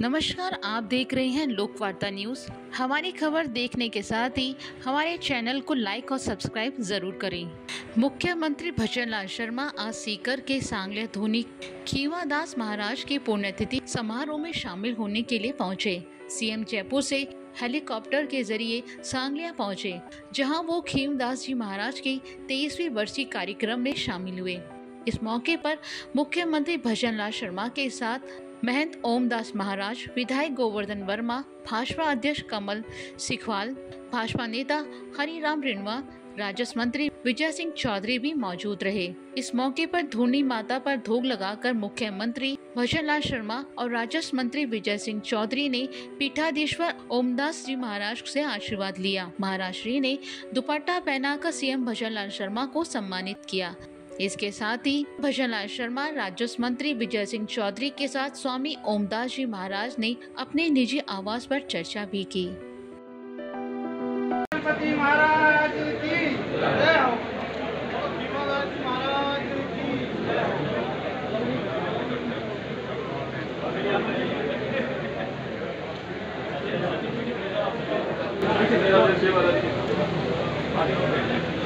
नमस्कार, आप देख रहे हैं लोकवार्ता न्यूज़। हमारी खबर देखने के साथ ही हमारे चैनल को लाइक और सब्सक्राइब ज़रूर करें। मुख्यमंत्री भजन लाल शर्मा आज सीकर के सांगले धोनी खीवादास महाराज की पुण्यतिथि समारोह में शामिल होने के लिए पहुँचे। सीएम जयपुर से हेलीकॉप्टर के ज़रिए सांगलिया पहुँचे, जहाँ वो खेमदास जी महाराज के तेईसवीं वर्षीय कार्यक्रम में शामिल हुए। इस मौके पर मुख्यमंत्री भजनलाल शर्मा के साथ महंत ओमदास महाराज, विधायक गोवर्धन वर्मा, भाजपा अध्यक्ष कमल सिखवाल, भाजपा नेता हरिराम रिणवा राजस्व मंत्री विजय सिंह चौधरी भी मौजूद रहे। इस मौके पर धोनी माता पर धोग लगाकर मुख्यमंत्री भजनलाल शर्मा और राजस्व मंत्री विजय सिंह चौधरी ने पीठाधीश्वर ओमदास जी महाराज से आशीर्वाद लिया। महाराज श्री ने दुपट्टा पहनाकर सीएम भजनलाल शर्मा को सम्मानित किया। इसके साथ ही भजनलाल शर्मा, राजस्व मंत्री विजय सिंह चौधरी के साथ स्वामी ओमदास जी महाराज ने अपने निजी आवास पर चर्चा भी की। महाराज ありがとうございます。